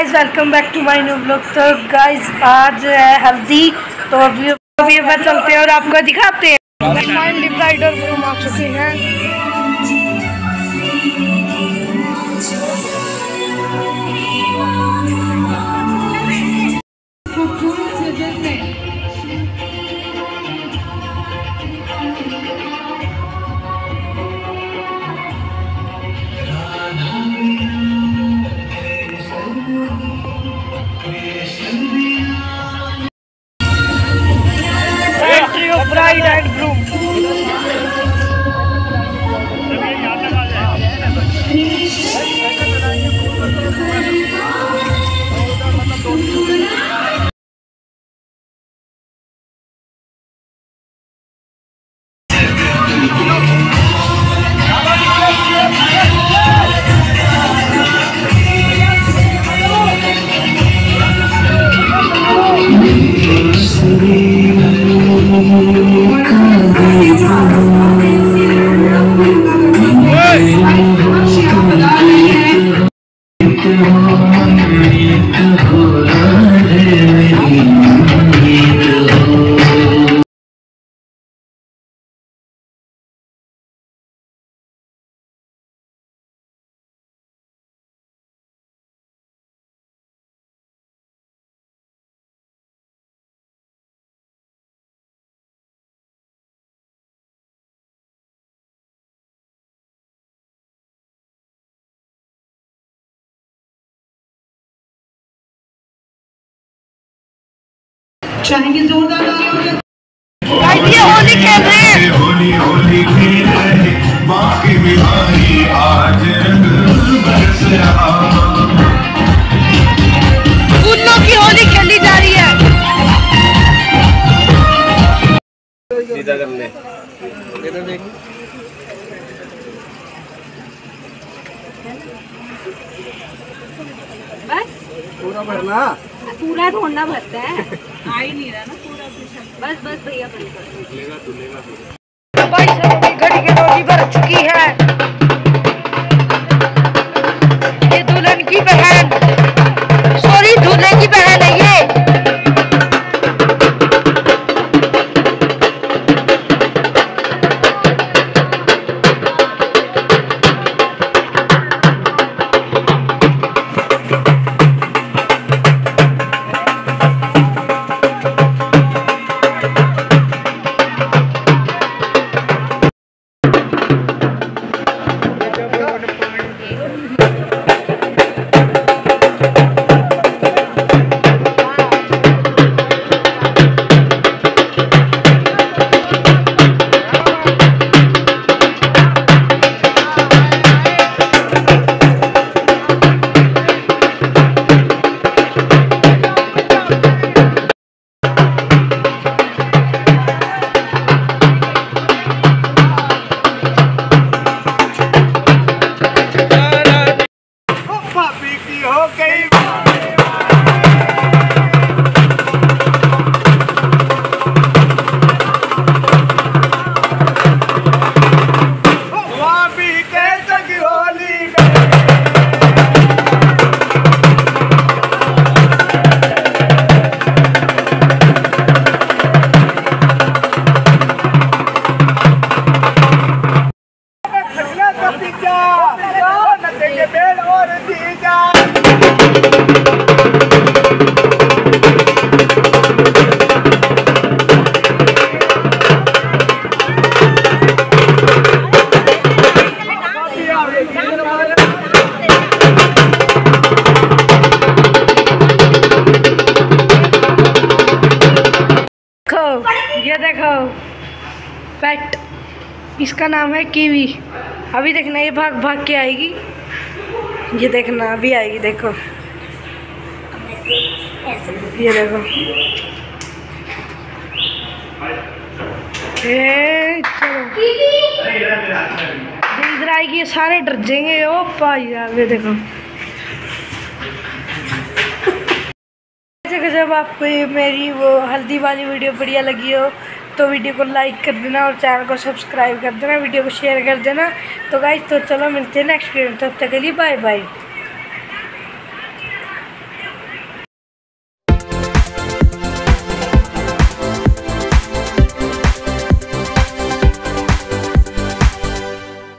Guys welcome back to my new blog तो guys आज है हल्दी तो अभी अभी अपन चलते हैं और आपको दिखाते हैं। फाइनली ब्राइड ग्रूम आ चुके हैं। एंट्री चाहेंगे जोरदार होली खेल रहे हैं। होली होली खेल रहे बाकी बिहारी आज बरस रहा। की होली खेली जा रही है। पूरा ढूंढना भरता है। आ ही नहीं रहा ना पूरा बस बस भैया बंद कर घड़ी के रोटी भर चुकी है। ये देखो पेट इसका नाम है कीवी अभी देखना ये भाग भाग के आएगी. ये देखना अभी आएगी देखो. ये देखो. ए, चलो. इधर आएगी सारे डर जाएँगे ओ भाई यार ये देखो. कि जब आपको ये मेरी वो हल्दी वाली वीडियो बढ़िया लगी हो तो वीडियो को लाइक कर देना और चैनल को सब्सक्राइब कर देना, वीडियो को शेयर कर देना। तो गाइज़ तो चलो मिलते हैं नेक्स्ट वीडियो तब तक के लिए बाय बाय